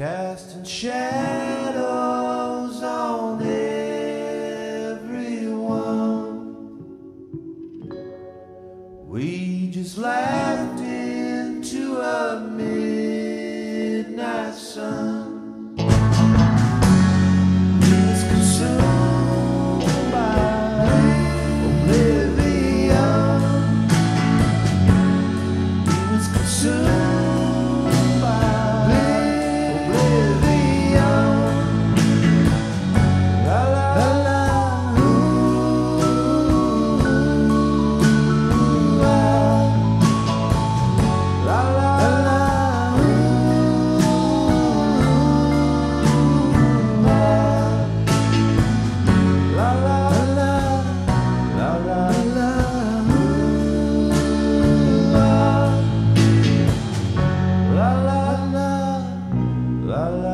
casting shadows on everyone. We just laughed into a la la